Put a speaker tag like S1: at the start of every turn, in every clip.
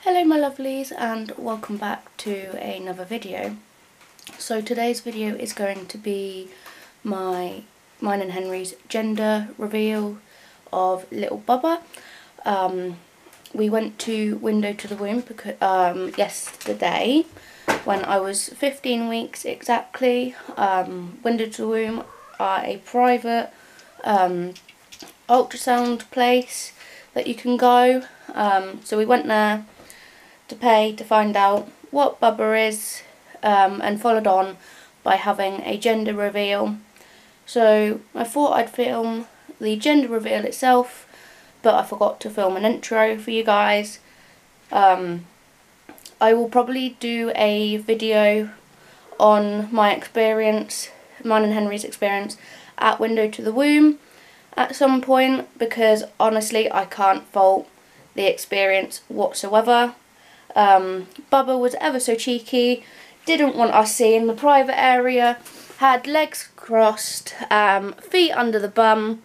S1: Hello my lovelies and welcome back to another video. So today's video is going to be my mine and Henry's gender reveal of little Bubba. Um, we went to Window to the Womb um, yesterday when I was 15 weeks exactly. Um, Window to the Womb are a private um, ultrasound place that you can go. Um, so we went there to pay to find out what Bubba is um, and followed on by having a gender reveal. So I thought I'd film the gender reveal itself but I forgot to film an intro for you guys. Um, I will probably do a video on my experience, mine and Henry's experience at Window to the Womb at some point because honestly I can't fault the experience whatsoever. Um, Bubba was ever so cheeky, didn't want us seeing the private area, had legs crossed, um, feet under the bum,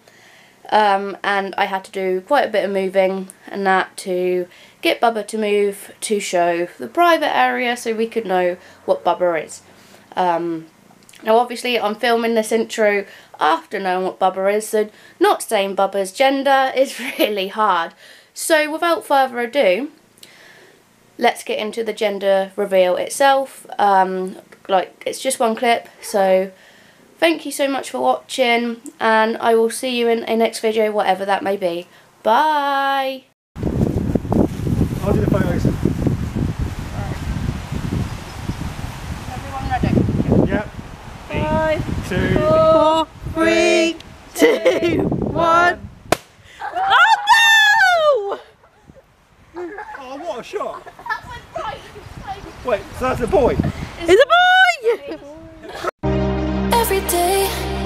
S1: um, and I had to do quite a bit of moving and that to get Bubba to move to show the private area so we could know what Bubba is. Um, now obviously I'm filming this intro after knowing what Bubba is so not saying Bubba's gender is really hard. So without further ado let's get into the gender reveal itself. Um, like it's just one clip so Thank you so much for watching and I will see you in a next video, whatever that may be. Bye!
S2: I'll do the photos.
S1: Everyone ready?
S2: Yep.
S3: Five,
S2: Two.
S3: four, three, two, one. Oh
S2: Oh, what a shot. Wait, so that's a boy?
S3: no! It's a boy!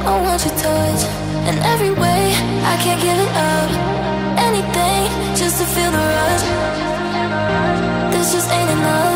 S4: I want your touch in every way. I can't give it up. Anything just to feel the rush. This just ain't enough.